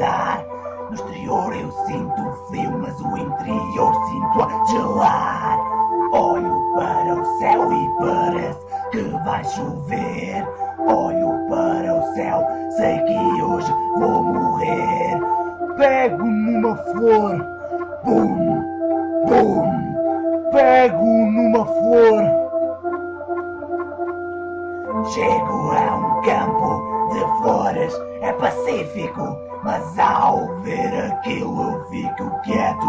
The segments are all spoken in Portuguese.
No exterior eu sinto frio, mas o interior sinto a gelar. Olho para o céu e parece que vai chover. Olho para o céu, sei que hoje vou morrer. Pego numa flor, bum, bum. Pego numa flor. Chego a um campo de flores, é pacífico, mas ao ver aquilo eu fico quieto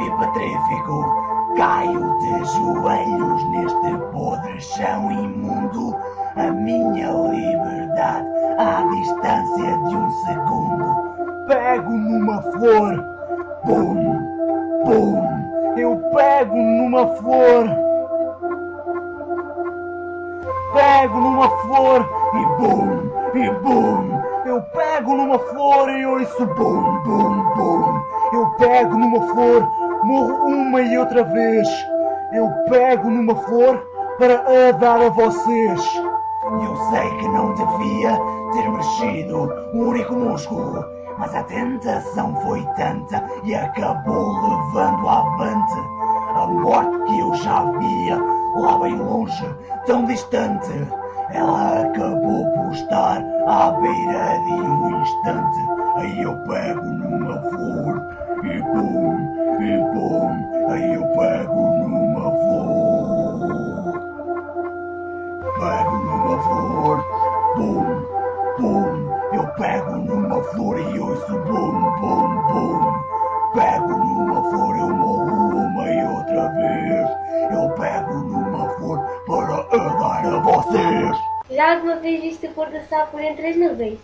e patrífico. Caio de joelhos neste podre chão imundo, a minha liberdade à distância de um segundo. Pego numa flor, bum, bum, eu pego numa flor. Pego numa flor e bum, e bum. Eu pego numa flor e ouço bum, bum, bum. Eu pego numa flor, morro uma e outra vez. Eu pego numa flor para a dar a vocês. Eu sei que não devia ter mexido o único músculo, mas a tentação foi tanta e acabou levando avante a morte que eu já via lá bem longe, tão distante. Ela acabou por estar à beira de um instante. Aí eu pego numa flor e bum, e bum. Aí eu pego numa flor. Pego numa flor, bum, bum. Eu pego numa flor e ouço bum, bum, bum. Pego numa flor, eu morro uma e outra vez. Eu pego numa flor a a vocês. Já alguma vez viste o pôr do sol por entre as nuvens?